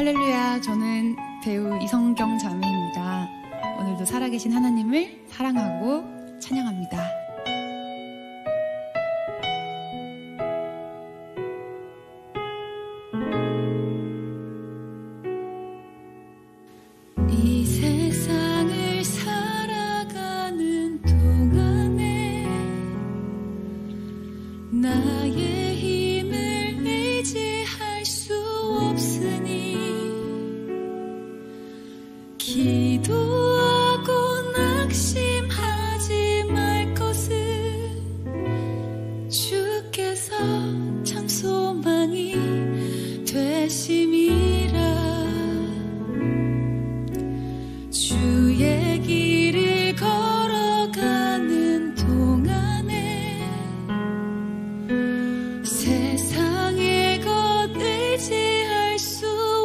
할렐루야, 저는 배우 이성경 자매입니다. 오늘도 살아계신 하나님을 사랑하고 찬양합니다. 나의